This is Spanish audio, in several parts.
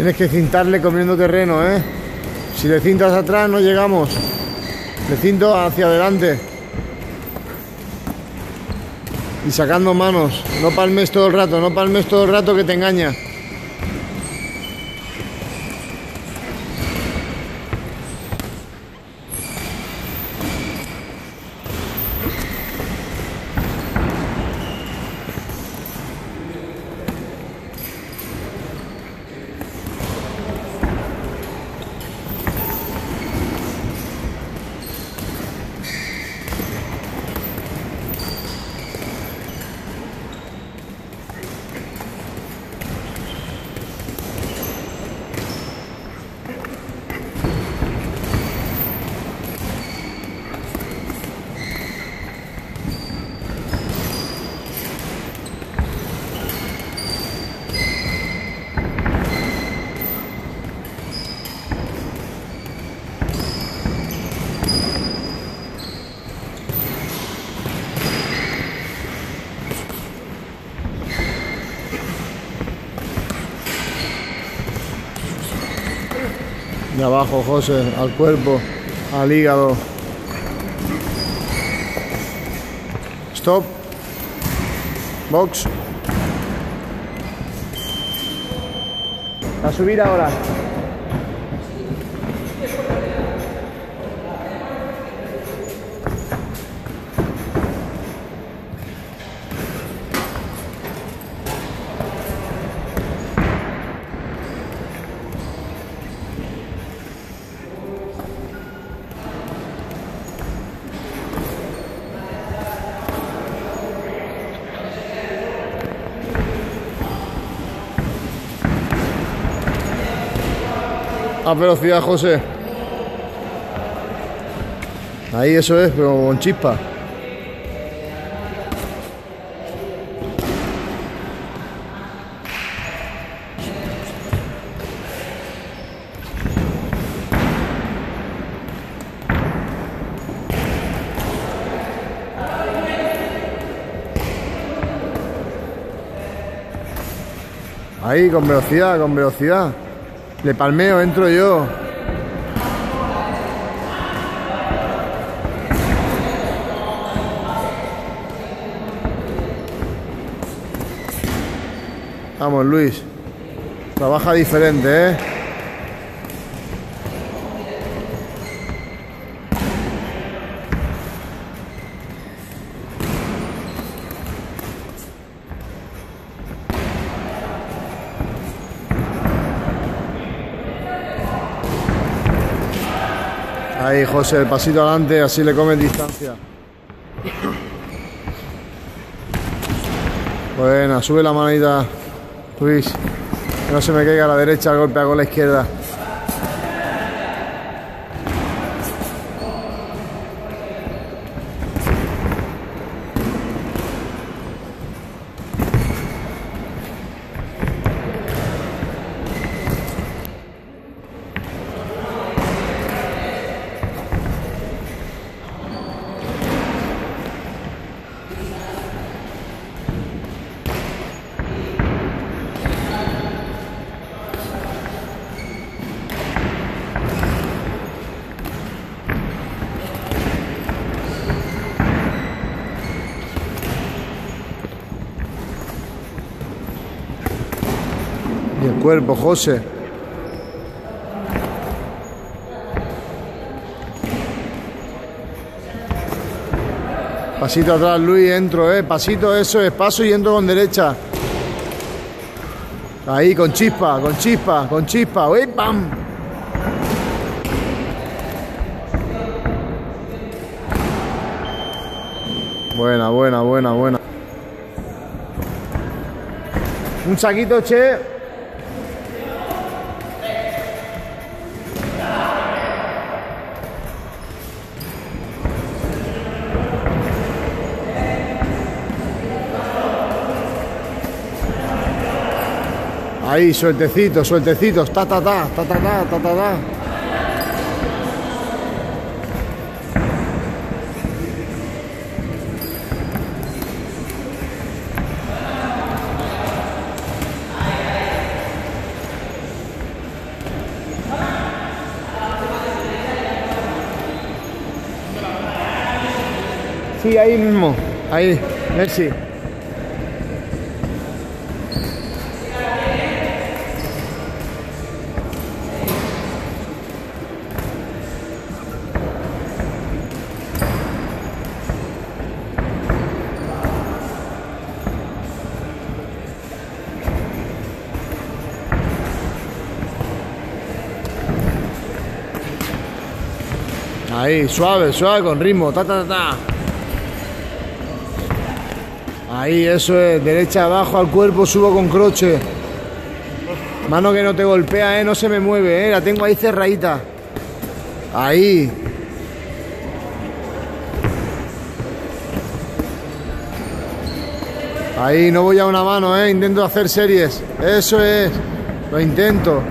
Tienes que cintarle comiendo terreno, ¿eh? Si le cintas atrás no llegamos. Le cinto hacia adelante. Y sacando manos. No palmes todo el rato, no palmes todo el rato que te engaña. Abajo, José, al cuerpo, al hígado. Stop. Box. A subir ahora. A velocidad, José. Ahí eso es, pero con chispa. Ahí, con velocidad, con velocidad. Le palmeo, entro yo. Vamos, Luis. Trabaja diferente, ¿eh? José, el pasito adelante, así le comen distancia. Buena, sube la manita, Luis. Que no se me caiga a la derecha, golpea con la izquierda. Cuerpo, José. Pasito atrás, Luis, entro, eh. Pasito, eso es, paso y entro con derecha. Ahí, con chispa, con chispa, con chispa. ¡Uy, pam! Buena, buena, buena, buena. Un saquito, che. Ahí, sueltecitos, sueltecitos. Ta, ta, ta, ta, ta, ta, ta, ta, ta. Sí, ahí mismo. Ahí, Messi. Ahí, suave, suave, con ritmo. Ta, ta, ta. Ahí, eso es. Derecha abajo al cuerpo, subo con croche. Mano que no te golpea, eh. No se me mueve, eh. La tengo ahí cerradita. Ahí. Ahí, no voy a una mano, eh. Intento hacer series. Eso es. Lo intento.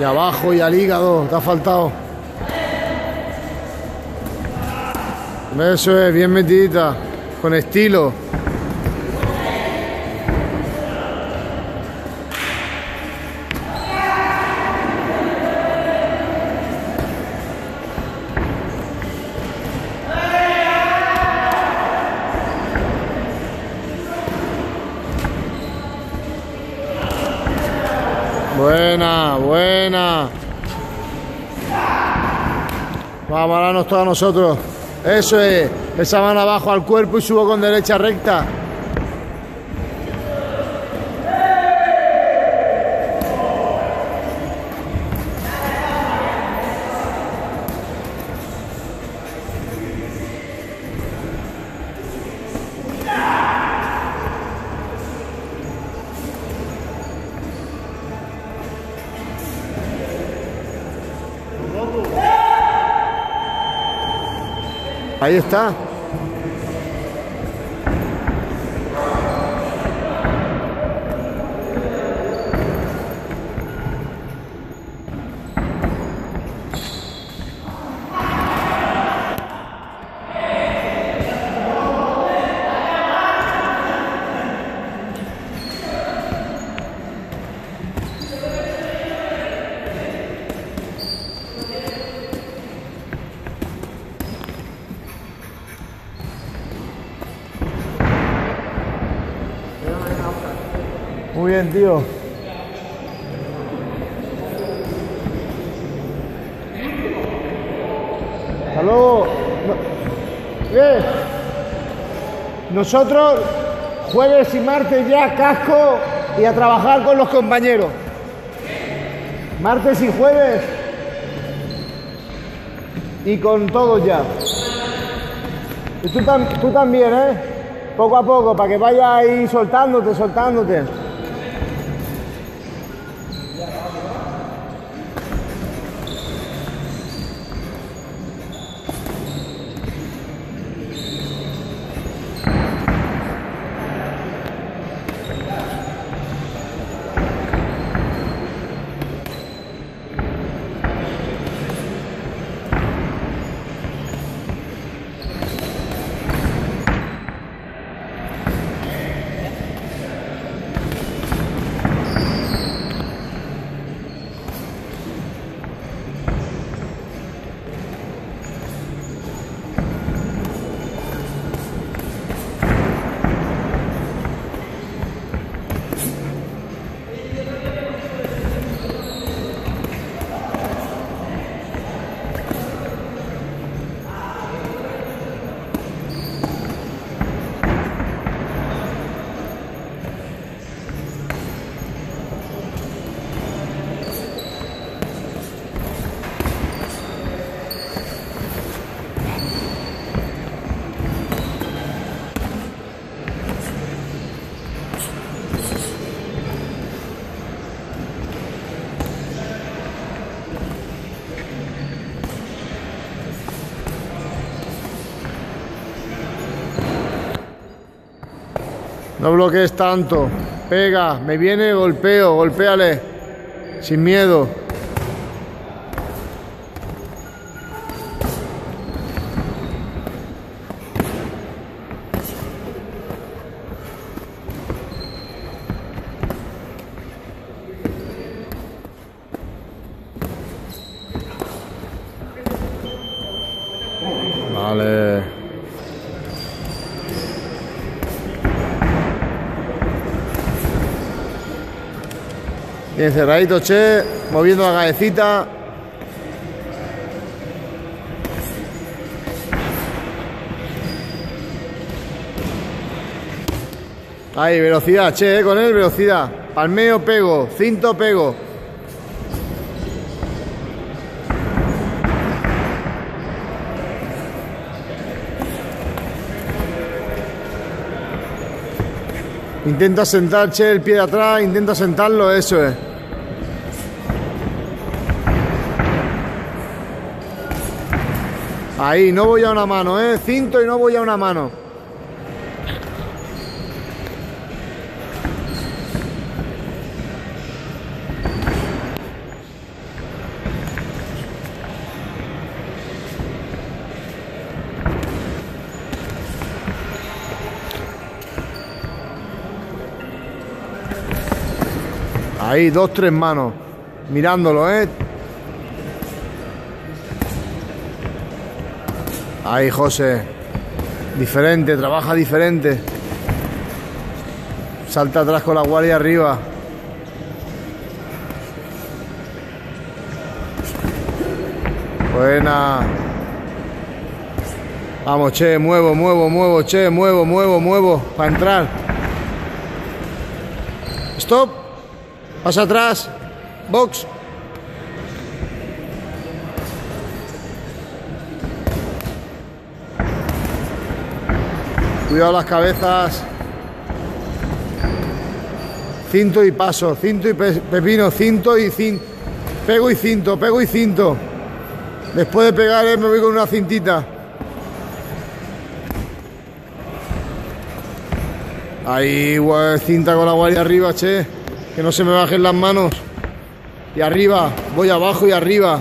De abajo y al hígado, te ha faltado. Eso es, bien metidita, con estilo. Vamos a darnos todos nosotros. Eso es. Esa mano abajo al cuerpo y subo con derecha recta. Ahí está. Muy bien, tío. Hasta luego. Nosotros jueves y martes ya casco y a trabajar con los compañeros. Martes y jueves y con todos ya. Y tú, tú también, ¿eh? Poco a poco, para que vayas ahí soltándote, soltándote. No bloquees tanto. Pega, me viene golpeo, golpéale. Sin miedo. Bien cerradito, che. Moviendo la cabecita. Ahí, velocidad, che, eh, con él, velocidad. Palmeo, pego. Cinto, pego. Intenta sentar, che, el pie de atrás. Intenta sentarlo, eso es. Ahí, no voy a una mano, ¿eh? Cinto y no voy a una mano. Ahí, dos, tres manos. Mirándolo, ¿eh? Ahí, José. Diferente, trabaja diferente. Salta atrás con la guardia arriba. Buena. Vamos, che, muevo, muevo, muevo, che, muevo, muevo, muevo. Para entrar. Stop. Pasa atrás. Box. Cuidado las cabezas. Cinto y paso. Cinto y pepino. Cinto y cinto. Pego y cinto. Pego y cinto. Después de pegar eh, me voy con una cintita. Ahí, cinta con la guardia arriba, che. Que no se me bajen las manos. Y arriba, voy abajo y arriba.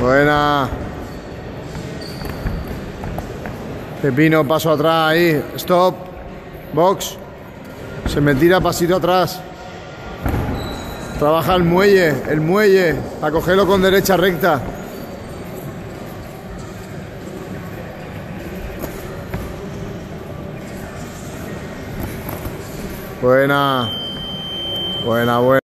Buena. Pepino, paso atrás ahí. Stop. Box. Se me tira pasito atrás. Trabaja el muelle, el muelle. A cogerlo con derecha recta. Buena. Buena, buena.